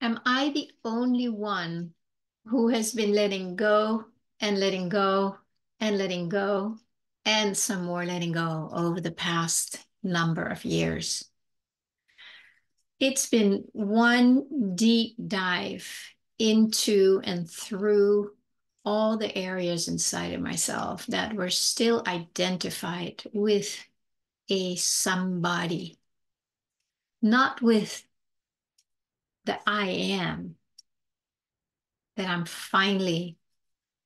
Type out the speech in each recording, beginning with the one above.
Am I the only one who has been letting go and letting go and letting go and some more letting go over the past number of years? It's been one deep dive into and through all the areas inside of myself that were still identified with a somebody, not with the I am that I'm finally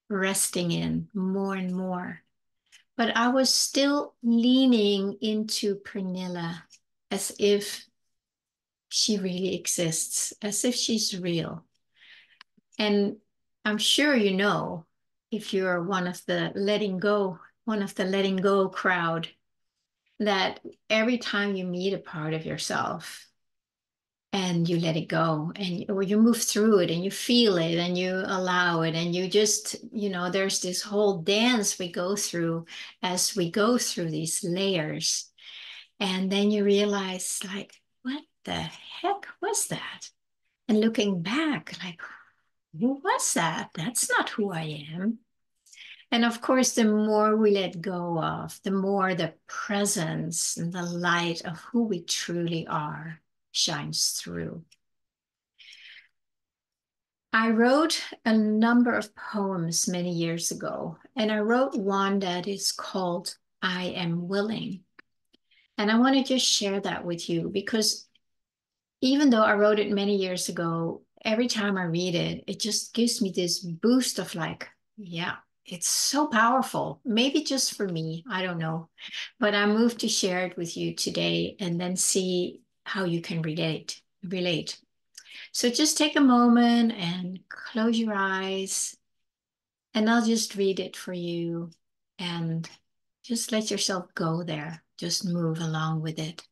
resting in more and more. But I was still leaning into Pernilla as if she really exists, as if she's real. And I'm sure you know if you're one of the letting go, one of the letting go crowd, that every time you meet a part of yourself and you let it go and or you move through it and you feel it and you allow it and you just you know there's this whole dance we go through as we go through these layers. And then you realize like what the heck was that? And looking back like who was that? That's not who i am. And of course, the more we let go of, the more the presence and the light of who we truly are shines through. I wrote a number of poems many years ago, and I wrote one that is called I Am Willing. And I want to just share that with you because even though I wrote it many years ago, every time I read it, it just gives me this boost of like, yeah, it's so powerful. Maybe just for me, I don't know. But I moved to share it with you today and then see how you can relate relate. So just take a moment and close your eyes and i'll just read it for you and just let yourself go there. Just move along with it.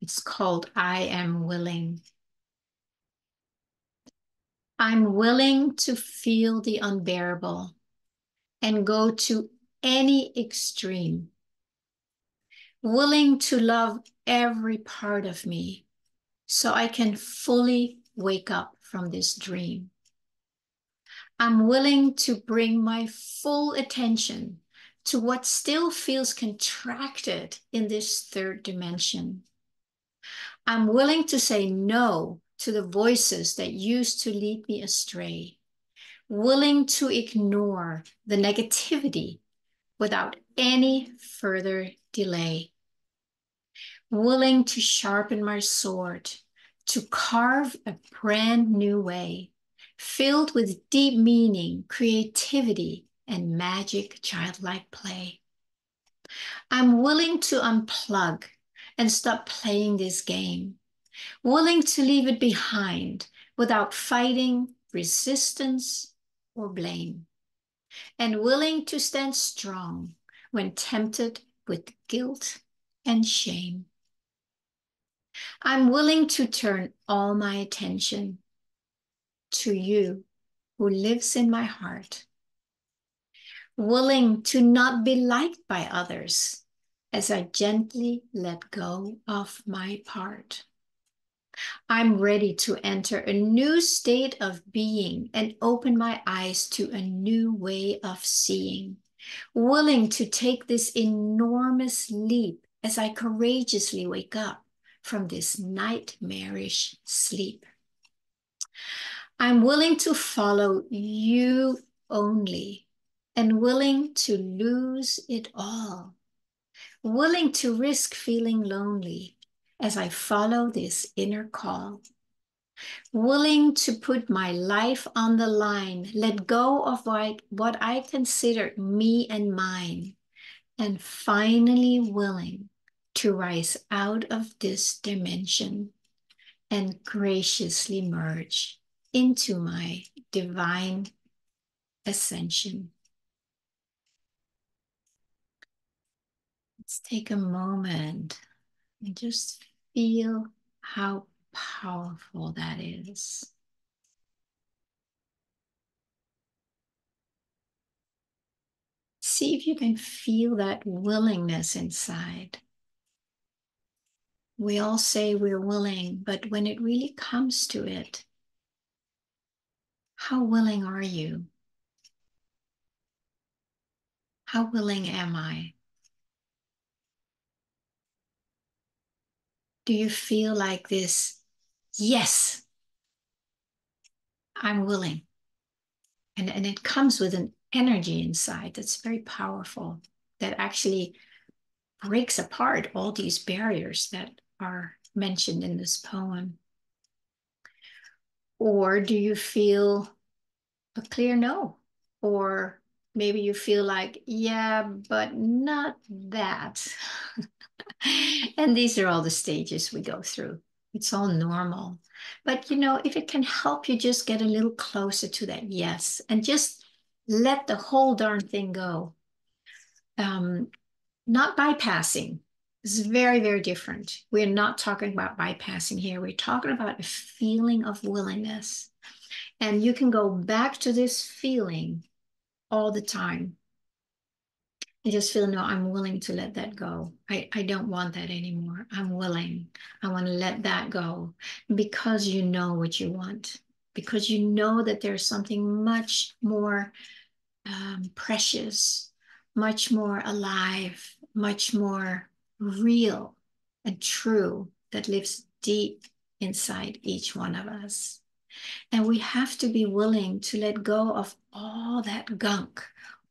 It's called i am willing. I'm willing to feel the unbearable and go to any extreme willing to love every part of me so I can fully wake up from this dream. I'm willing to bring my full attention to what still feels contracted in this third dimension. I'm willing to say no to the voices that used to lead me astray, willing to ignore the negativity without any further delay. Willing to sharpen my sword, to carve a brand new way, filled with deep meaning, creativity, and magic childlike play. I'm willing to unplug and stop playing this game, willing to leave it behind without fighting, resistance, or blame, and willing to stand strong when tempted with guilt and shame. I'm willing to turn all my attention to you who lives in my heart, willing to not be liked by others as I gently let go of my part. I'm ready to enter a new state of being and open my eyes to a new way of seeing willing to take this enormous leap as I courageously wake up from this nightmarish sleep. I'm willing to follow you only and willing to lose it all, willing to risk feeling lonely as I follow this inner call willing to put my life on the line, let go of what, what I consider me and mine, and finally willing to rise out of this dimension and graciously merge into my divine ascension. Let's take a moment and just feel how powerful that is. See if you can feel that willingness inside. we all say we're willing, but when it really comes to it, how willing are you? How willing am I? Do you feel like this? Yes, I'm willing. And, and it comes with an energy inside that's very powerful, that actually breaks apart all these barriers that are mentioned in this poem. Or do you feel a clear no? Or maybe you feel like, yeah, but not that. and these are all the stages we go through. It's all normal. But you know, if it can help you just get a little closer to that yes and just let the whole darn thing go. Um, not bypassing. Is very, very different. We're not talking about bypassing here. We're talking about a feeling of willingness. And you can go back to this feeling all the time. I just feel, no, I'm willing to let that go. I, I don't want that anymore. I'm willing. I want to let that go because you know what you want, because you know that there's something much more um, precious, much more alive, much more real and true that lives deep inside each one of us. And we have to be willing to let go of all that gunk,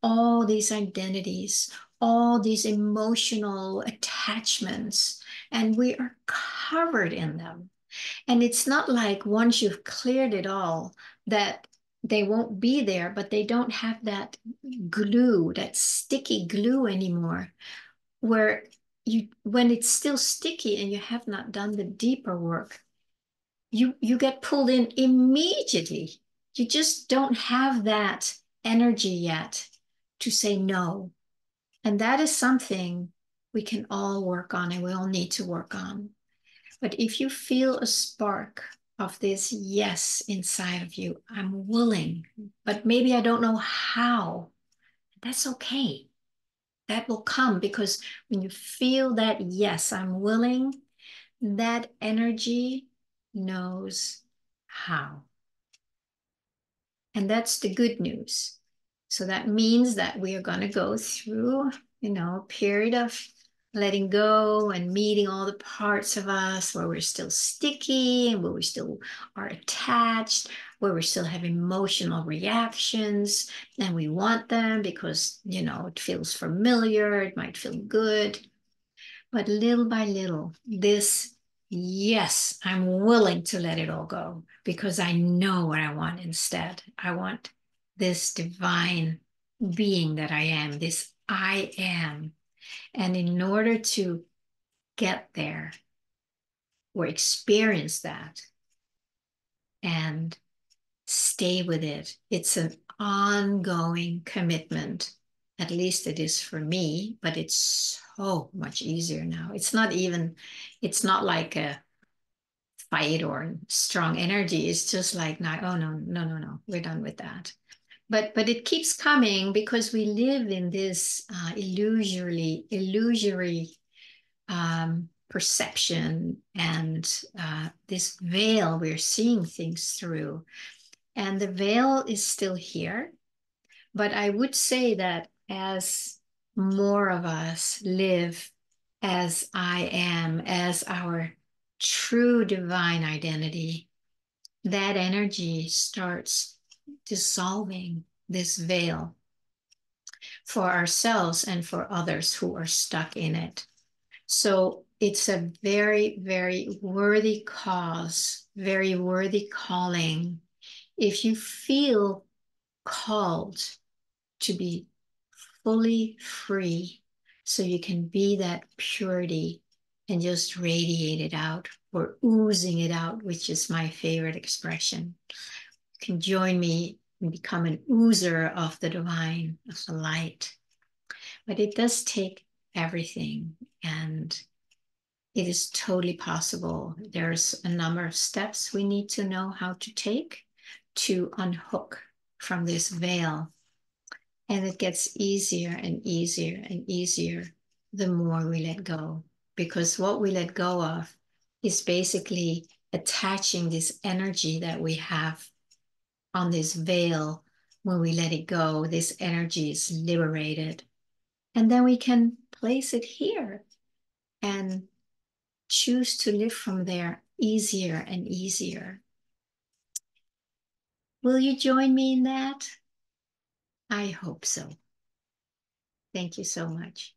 all these identities, all these emotional attachments, and we are covered in them. And it's not like once you've cleared it all that they won't be there, but they don't have that glue, that sticky glue anymore, where you, when it's still sticky and you have not done the deeper work, you, you get pulled in immediately. You just don't have that energy yet to say no. And that is something we can all work on and we all need to work on. But if you feel a spark of this yes inside of you. I'm willing, but maybe I don't know how. That's okay. That will come because when you feel that yes, I'm willing, that energy knows how. And that's the good news. So that means that we are going to go through, you know, a period of letting go and meeting all the parts of us where we're still sticky and where we still are attached, where we still have emotional reactions and we want them because, you know, it feels familiar, it might feel good. But little by little, this, yes, I'm willing to let it all go because I know what I want instead. I want this divine being that I am, this I am and in order to get there or experience that and stay with it, it's an ongoing commitment. At least it is for me, but it's so much easier now. It's not even, it's not like a fight or strong energy. It's just like, not, oh no, no, no, no, we're done with that but but it keeps coming because we live in this uh, illusory illusory um, perception and uh, this veil we're seeing things through. And the veil is still here but i would say that as more of us live as i am as our true divine identity that energy starts dissolving this veil for ourselves and for others who are stuck in it. So it's a very, very worthy cause, very worthy calling. If you feel called to be fully free, so you can be that purity and just radiate it out or oozing it out, which is my favorite expression can join me and become an oozer of the divine, of the light. But it does take everything and it is totally possible. There's a number of steps we need to know how to take to unhook from this veil. And it gets easier and easier and easier the more we let go. because what we let go of is basically attaching this energy that we have on this veil. When we let it go, this energy is liberated. And then we can place it here and choose to live from there easier and easier. Will you join me in that? I hope so. Thank you so much.